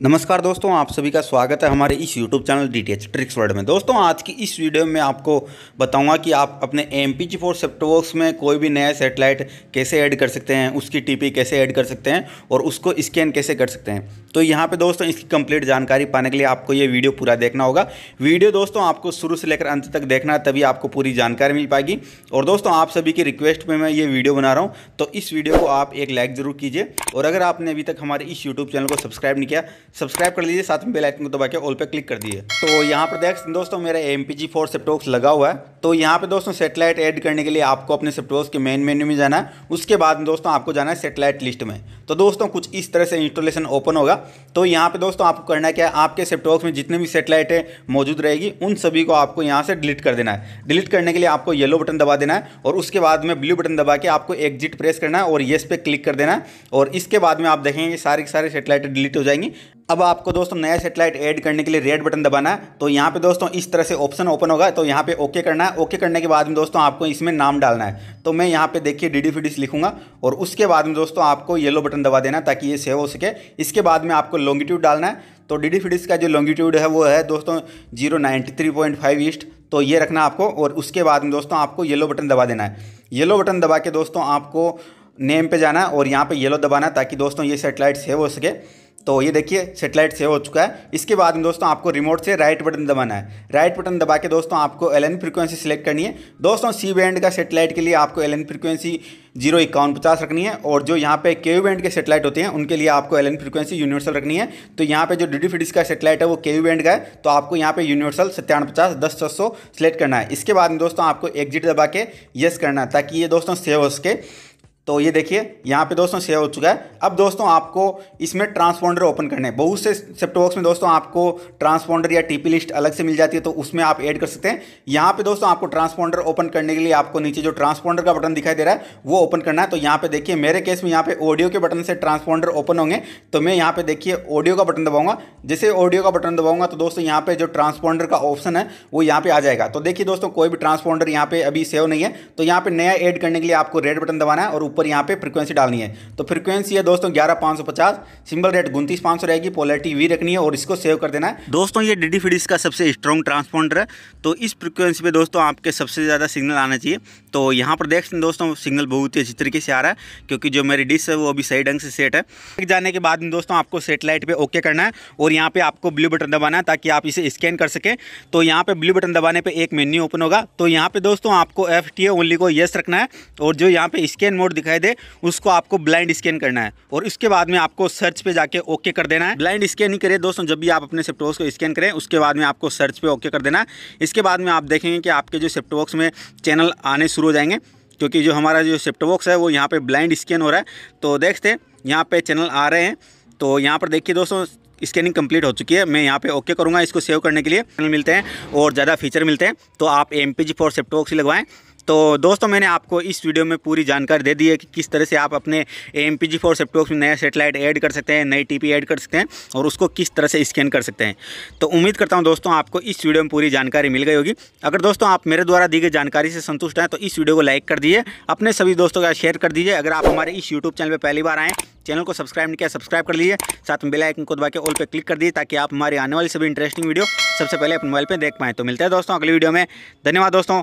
नमस्कार दोस्तों, आप सभी का स्वागत है हमारे इस YouTube channel D Tricks World में। दोस्तों, आज की इस वीडियो में आपको बताऊँगा कि आप अपने M P G four set top box में कोई भी नया सेटेलाइट कैसे ऐड कर सकते हैं, उसकी टीपी कैसे ऐड कर सकते हैं और उसको स्कैन कैसे कर सकते हैं। तो यहाँ पे दोस्तों, इसकी कंप्लीट जानकारी पाने के लिए आपको ये वीडियो पूरा देखना होगा। वीडियो दोस्तों, आपको शुरू से लेकर अंत तक देखना है, तभी आपको पूरी जानकारी मिल पाएगी। और दोस्तों, आप सभी की रिक्वेस्ट में मैं ये वीडियो बना रहा हूँ तो इस वीडियो को आप एक लाइक ज़रूर कीजिए। और अगर आपने अभी तक हमारे इस यूट्यूब चैनल को सब्सक्राइब नहीं किया सब्सक्राइब कर लीजिए, साथ में बेल आइकन को दबा के ऑल पे क्लिक कर दिए तो यहाँ पर देख दोस्तों, मेरा M P G four set top box लगा हुआ है। तो यहाँ पे दोस्तों सेटेलाइट ऐड करने के लिए आपको अपने सेप्टॉक्स के मेन मेन्यू में जाना है। उसके बाद में दोस्तों आपको जाना है सेटेलाइट लिस्ट में। तो दोस्तों कुछ इस तरह से इंस्टॉलेशन ओपन होगा। तो यहाँ पे दोस्तों आपको करना क्या है? आपके सेप्टॉक्स में जितने भी सेटेलाइटें मौजूद रहेगी, उन सभी को आपको यहाँ से डिलीट कर देना है। डिलीट करने के लिए आपको येलो बटन दबा देना है और उसके बाद में ब्लू बटन दबा के आपको एग्जिट प्रेस करना है और येस पे क्लिक कर देना है। और इसके बाद में आप देखेंगे सारे के सारे सेटेलाइटें डिलीट हो जाएँगी। अब आपको दोस्तों नया सेटेलाइट ऐड करने के लिए रेड बटन दबाना है तो यहाँ पे दोस्तों इस तरह से ऑप्शन ओपन होगा तो यहाँ पे ओके करना है। ओके करने के बाद में दोस्तों आपको इसमें नाम डालना है। तो मैं यहाँ पे देखिए डी डी फिडिस लिखूँगा, और उसके बाद में दोस्तों आपको येलो बटन दबा देना ताकि ये सेव हो सके। इसके बाद में आपको लॉन्गिट्यूड डालना है तो डी डी फिडिस का जो लॉन्गिट्यूड है वो है दोस्तों zero ninety three point five east तो ये रखना आपको, और उसके बाद में दोस्तों आपको येलो बटन दबा देना है। येलो बटन दबा के दोस्तों आपको नेम पे जाना है, और यहाँ पे येलो दबाना ताकि दोस्तों ये सेटेलाइट सेव हो सके। तो ये देखिए सेटेलाइट सेव हो चुका है। इसके बाद में दोस्तों आपको रिमोट से राइट बटन दबाना है। राइट बटन दबा के दोस्तों आपको एल एन फ्रिक्वेंसी सिलेक्ट करनी है। दोस्तों सी बैंड का सेटेलाइट के लिए आपको एल एन फ्रिक्वेंसी ज़ीरो इक्यावन पचास रखनी है और जो यहाँ पे के बैंड के सेटेलाइट होते हैं, उनके लिए आपको एल फ्रिक्वेंसी यूनिवर्सल रखनी है। तो यहाँ पे जो डी फिडिस का सेटेलाइट है, वो के बैंड का है। तो आपको यहाँ पे यूनिवर्सल सत्तावन पचास, दस छः सौ सेलेक्ट करना है। इसके बाद में दोस्तों आपको एग्जिट दबा के यस करना है, ताकि ये दोस्तों सेव हो सके। तो ये देखिए, यहाँ पे दोस्तों सेव हो चुका है। अब दोस्तों आपको इसमें ट्रांसपोंडर ओपन करने हैं। बहुत से सेप्टोबॉक्स में दोस्तों आपको ट्रांसपोंडर या टीपी लिस्ट अलग से मिल जाती है तो उसमें आप ऐड कर सकते हैं। यहाँ पे दोस्तों आपको ट्रांसपोंडर ओपन करने के लिए आपको नीचे जो ट्रांसपोंडर का बटन दिखाई दे रहा है, वो ओपन करना है। तो यहाँ पे देखिए, मेरे केस में यहाँ पे ऑडियो के बटन से ट्रांसपोंडर ओपन होंगे। तो मैं यहाँ पे देखिए ऑडियो का बटन दबाऊँगा। जैसे ऑडियो का बटन दबाऊँगा तो दोस्तों यहाँ पे जो ट्रांसपोंडर का ऑप्शन है, वो यहाँ पे आ जाएगा। तो देखिए दोस्तों, कोई भी ट्रांसपोंडर यहाँ पे अभी सेव नहीं है। तो यहाँ पे नया एड करने के लिए आपको रेड बटन दबाना है और ऊपर यहाँ पे फ्रिक्वेंसी डालनी है। तो फ्रिक्वेंसी है दोस्तों ग्यारह पाँच सौ पचास सिंबल रेट उनतीस पाँच सौ रहेगी पोलरिटी वी रखनी है और इसको सेव कर देना है। दोस्तों, ये डी डी का सबसे स्ट्रॉन्ग ट्रांसपोंडर है। तो इस फ्रिक्वेंसी पे दोस्तों आपके सबसे ज़्यादा सिग्नल आना चाहिए। तो यहाँ पर देख सकते हैं दोस्तों सिग्नल बहुत ही अच्छी तरीके से आ रहा है, क्योंकि जो मेरी डिश है वो अभी सही ढंग से सेट है। जाने के बाद दोस्तों आपको सेटेलाइट पर ओके करना है और यहाँ पर आपको ब्लू बटन दबाना है ताकि आप इसे स्कैन कर सकें। तो यहाँ पे ब्लू बटन दबाने पर एक मेन्यू ओपन होगा। तो यहाँ पे दोस्तों आपको एफ़ टी ओनली को येस रखना है और जो यहाँ पे स्कैन मोड दिखाई दे, उसको आपको ब्लाइंड स्कैन करना है। और इसके बाद में आपको सर्च पे जाके ओके कर देना है। ब्लाइंड स्कैन ही करें दोस्तों, जब भी आप अपने सेप्टोबॉक्स को स्कैन करें, उसके बाद में आपको सर्च पे ओके कर देना है। इसके बाद में आप देखेंगे कि आपके जो सेप्टोबॉक्स में चैनल आने शुरू हो जाएँगे, क्योंकि जो हमारा जो सेप्टोबॉक्स है, वो यहाँ पर ब्लाइंड स्कैन हो रहा है। तो देखते यहाँ पर चैनल आ रहे हैं। तो यहाँ पर देखिए दोस्तों स्कैनिंग कंप्लीट हो चुकी है। मैं यहाँ पे ओके करूँगा इसको सेव करने के लिए। चैनल मिलते हैं और ज़्यादा फीचर मिलते हैं। तो आप M P G four set top box ही लगवाएँ। तो दोस्तों, मैंने आपको इस वीडियो में पूरी जानकारी दे दी है कि किस तरह से आप अपने a M P G four set top box में नया सेटेलाइट ऐड कर सकते हैं, नई टीपी ऐड कर सकते हैं और उसको किस तरह से स्कैन कर सकते हैं। तो उम्मीद करता हूँ दोस्तों, आपको इस वीडियो में पूरी जानकारी मिल गई होगी। अगर दोस्तों, आप मेरे द्वारा दी गई जानकारी से संतुष्ट हैं तो इस वीडियो को लाइक कर दीजिए। अपने सभी दोस्तों का शेयर कर दीजिए। अगर आप हमारे इस यूट्यूब चैनल पर पहली बार आएँ चैनल को सब्सक्राइब नहीं किया सब्सक्राइब कर लीजिए। साथ में बेल आइकन को दबा के ऑल पे क्लिक कर दीजिए, ताकि आप हमारी आने वाली सभी इंटरेस्टिंग वीडियो सबसे पहले अपने मोबाइल पे देख पाएँ। तो मिलते हैं दोस्तों अगली वीडियो में। धन्यवाद दोस्तों।